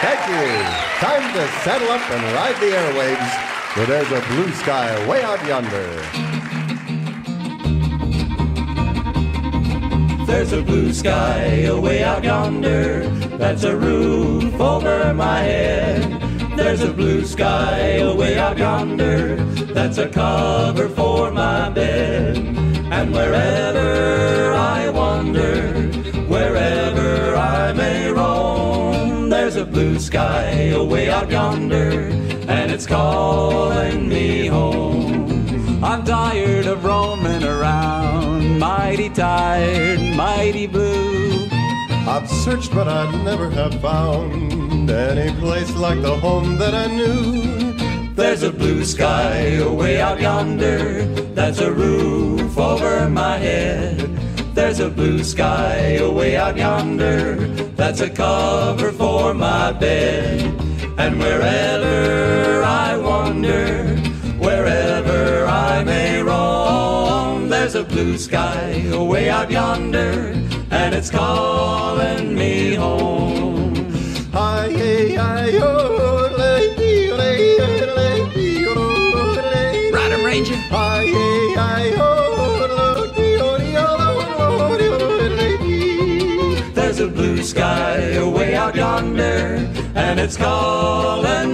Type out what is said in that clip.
Thank you. Time to settle up and ride the airwaves where there's a blue sky way out yonder. There's a blue sky away out yonder. That's a roof over my head. There's a blue sky away out yonder. That's a cover for my bed. And wherever blue sky away out yonder. And it's calling me home. I'm tired of roaming around, mighty tired, mighty blue. I've searched, but I never have found any place like the home that I knew. There's a blue sky away out yonder. That's a roof over my head. There's a blue sky away out yonder. That's a cover for my bed. And wherever I wander, wherever I may roam, there's a blue sky away out yonder. And it's calling me home. Hi, hey, hi, oh, lay, dee, lay, lay, dee, lay. Ranger. Hi, hey, hi, oh, lo, oh, dee, oh, lo, lo, dee, oh, lay, dee. There's a blue sky away out yonder, and it's calling